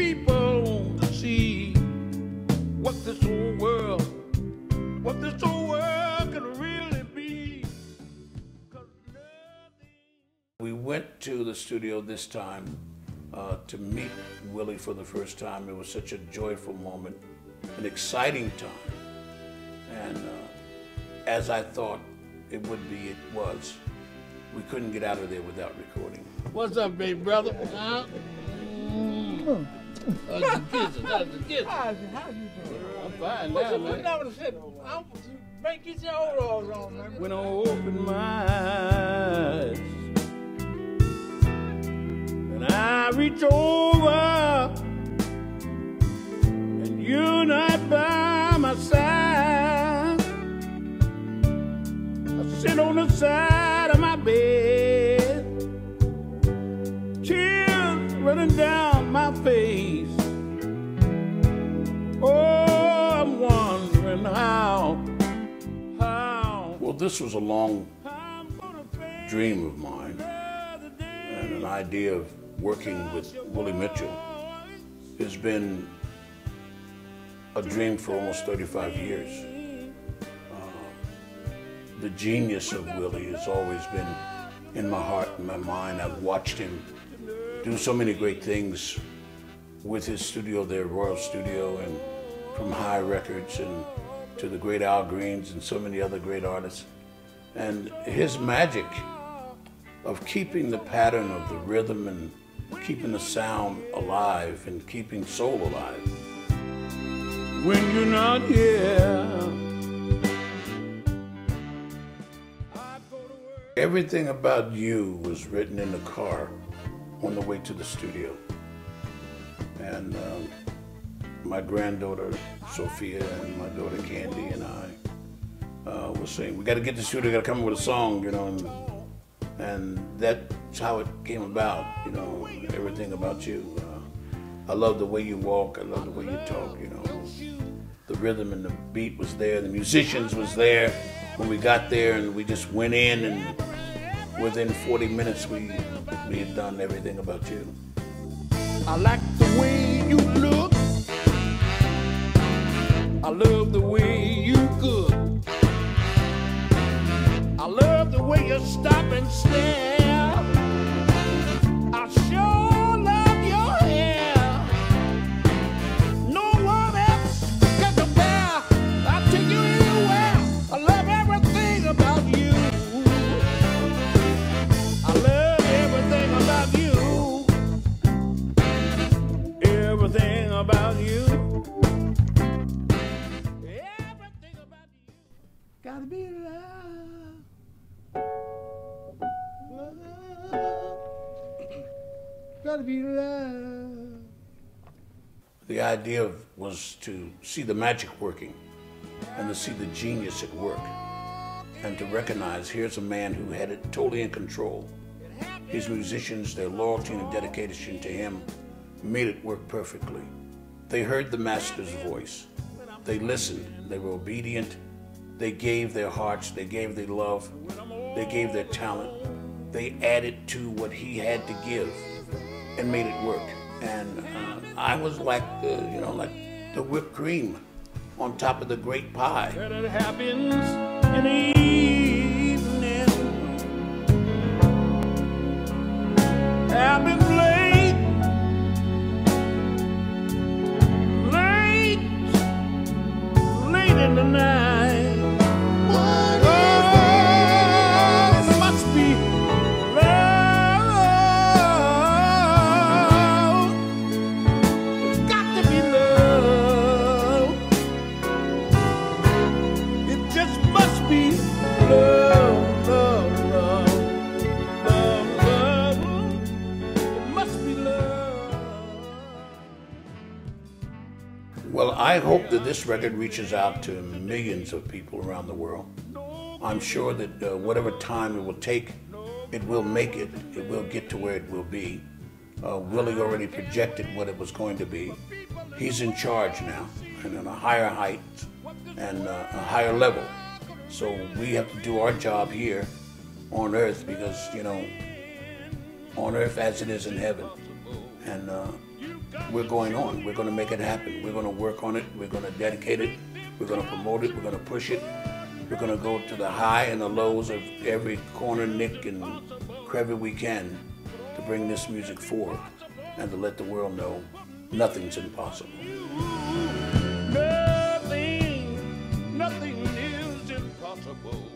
wait for people to see what this whole world, what this whole world can really be. 'Cause nothing- We went to the studio this time uh, to meet Willie for the first time. It was such a joyful moment, an exciting time. And uh, as I thought it would be, it was. We couldn't get out of there without recording. What's up, big brother? Huh? Mm. How, how you doing? I'm fine What's now, up? Man. the shit. I'm get your overalls on, man. When I opened my eyes and I reach over and you're not by my side, I sit on the side of my bed, tears running down this was a long dream of mine and an idea of working with Willie Mitchell has been a dream for almost 35 years. Uh, the genius of Willie has always been in my heart and my mind. I've watched him do so many great things with his studio there, Royal Studio, and from Hi Records and to the great Al Greens and so many other great artists. And his magic of keeping the pattern of the rhythm and keeping the sound alive and keeping soul alive. When you're not here, everything about you was written in the car on the way to the studio. And um, my granddaughter Sophia and my daughter Candy and I uh, were saying, "We got to get the studio. Got to come up with a song," you know. And, and that's how it came about. You know, everything about you. Uh, I love the way you walk. I love the way you talk. You know, the rhythm and the beat was there. The musicians was there when we got there, and we just went in, and within 40 minutes we we had done everything about you. I like the way you look. I love the way stop Love. The idea was to see the magic working and to see the genius at work and to recognize here's a man who had it totally in control. His musicians, their loyalty and dedication to him made it work perfectly. They heard the master's voice. They listened. They were obedient. They gave their hearts. They gave their love. They gave their talent. They added to what he had to give and made it work. And uh, I was like the, you know, like the whipped cream on top of the great pie. Well, I hope that this record reaches out to millions of people around the world. I'm sure that uh, whatever time it will take, it will make it. It will get to where it will be. Uh, Willie already projected what it was going to be. He's in charge now. and on a higher height and uh, a higher level. So we have to do our job here on earth because, you know, on earth as it is in heaven. And uh, we're going on. We're going to make it happen. We're going to work on it. We're going to dedicate it. We're going to promote it. We're going to push it. We're going to go to the high and the lows of every corner, nick, and crevice we can to bring this music forward and to let the world know nothing's impossible. Nothing, nothing is impossible.